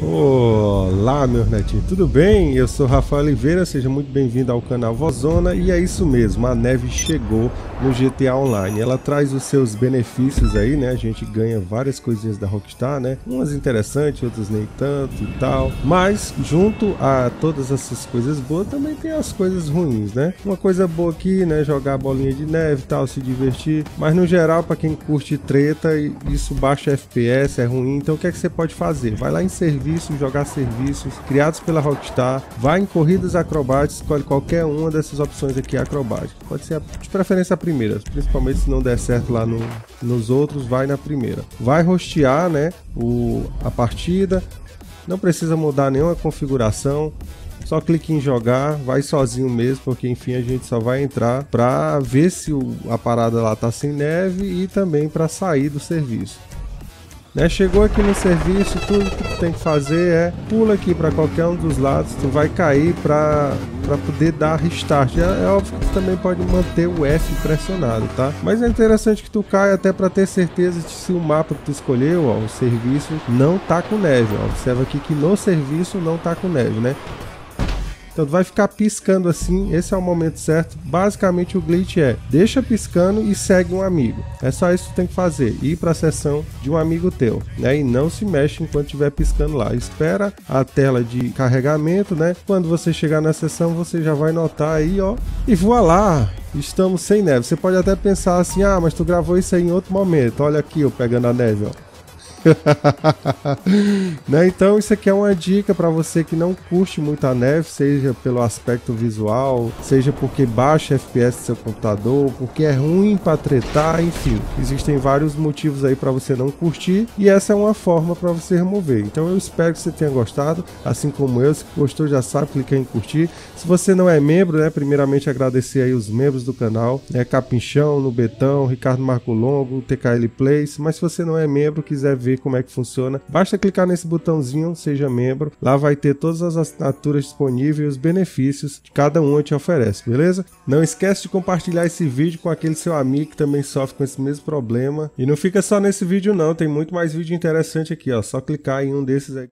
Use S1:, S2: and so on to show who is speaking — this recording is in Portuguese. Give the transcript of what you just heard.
S1: Olá, meu netinho, tudo bem? Eu sou Rafael Oliveira, seja muito bem-vindo ao canal Vozona e é isso mesmo, a neve chegou no GTA Online. Ela traz os seus benefícios aí, né? A gente ganha várias coisinhas da Rockstar, né? Umas interessantes, outras nem tanto e tal. Mas junto a todas essas coisas boas também tem as coisas ruins, né? Uma coisa boa aqui, né? Jogar bolinha de neve e tal, se divertir. Mas no geral, para quem curte treta, isso baixa FPS, é ruim. Então o que é que você pode fazer? Vai lá em serviço serviços, jogar serviços criados pela Rockstar, vai em corridas acrobáticas, escolhe qualquer uma dessas opções aqui acrobáticas. Pode ser de preferência a primeira, principalmente se não der certo lá no, nos outros, vai na primeira. Vai rostear, né, o, a partida, não precisa mudar nenhuma configuração, só clique em jogar, vai sozinho mesmo, porque enfim a gente só vai entrar para ver se o, a parada lá tá sem neve e também para sair do serviço. Né? Chegou aqui no serviço, tudo que tu tem que fazer é pula aqui para qualquer um dos lados, tu vai cair para poder dar restart. É, é, óbvio que tu também pode manter o F pressionado, tá? Mas é interessante que tu caia até para ter certeza de se o mapa que tu escolheu, ó, o serviço, não tá com neve. Ó. Observa aqui que no serviço não tá com neve, né? Então vai ficar piscando assim, esse é o momento certo. Basicamente o glitch é, deixa piscando e segue um amigo. É só isso que tem que fazer, ir para a sessão de um amigo teu, né? E não se mexe enquanto estiver piscando lá. Espera a tela de carregamento, né? Quando você chegar na sessão, você já vai notar aí, ó, e voa lá. Estamos sem neve. Você pode até pensar assim: "Ah, mas tu gravou isso aí em outro momento". Olha aqui eu pegando a neve, ó. né? Então isso aqui é uma dica para você que não curte muito a neve, seja pelo aspecto visual, seja porque baixa FPS do seu computador, porque é ruim para tretar, enfim, existem vários motivos aí para você não curtir e essa é uma forma para você remover. Então eu espero que você tenha gostado, assim como eu. Se gostou já sabe, clica em curtir. Se você não é membro, né, primeiramente agradecer aí os membros do canal, né, Capinchão, no Betão, Ricardo Marco Longo, TKL Place. Mas se você não é membro, quiser ver como é que funciona, basta clicar nesse botãozinho, seja membro. Lá vai ter todas as assinaturas disponíveis e os benefícios que cada uma te oferece, beleza? Não esquece de compartilhar esse vídeo com aquele seu amigo que também sofre com esse mesmo problema. E não fica só nesse vídeo não, tem muito mais vídeo interessante aqui, ó. Só clicar em um desses aí.